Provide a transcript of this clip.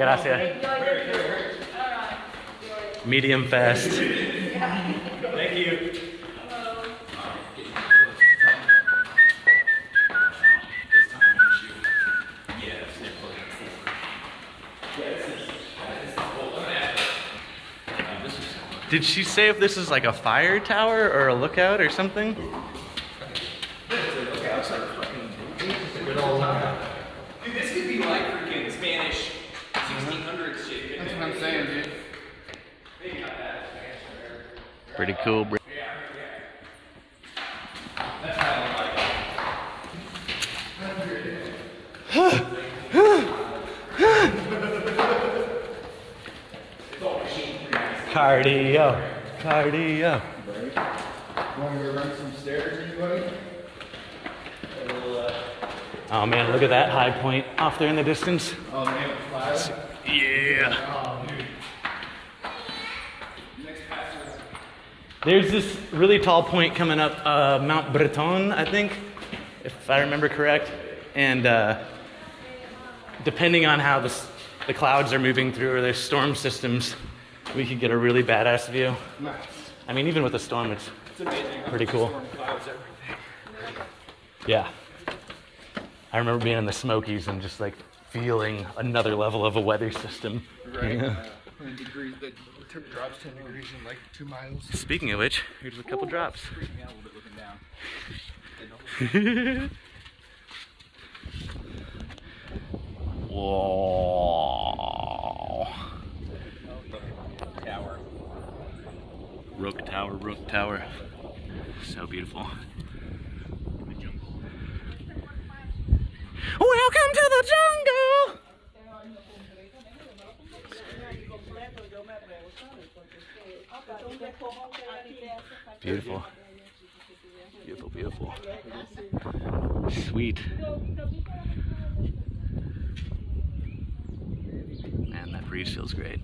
Gracias. Medium fast. Thank you. Did she say if this is like a fire tower or a lookout or something? Dude, this could be like freaking Spanish 1600s shit. That's what I'm saying, dude. Pretty cool, bro. Cardio, cardio. Want me to run some stairs, anybody? Oh man, look at that high point off there in the distance. Oh, they have a flag? Yeah. There's this really tall point coming up, uh, Mount Britton, I think, if I remember correct. And uh, depending on how the, the clouds are moving through or there's storm systems, we could get a really badass view. Nice. I mean, even with a storm, it's It's amazing. Pretty cool. Storm clouds, everything. yeah. I remember being in the Smokies and just like feeling another level of a weather system. Right? Yeah. How many degrees? The temp drops 10 degrees in like two miles. Speaking of which, here's a couple drops. Freaked me out a little bit looking down. Whoa. Tower. Rook Tower, Rook Tower. So beautiful. Welcome to the jungle! Beautiful. Beautiful, beautiful. Sweet. Man, that breeze feels great.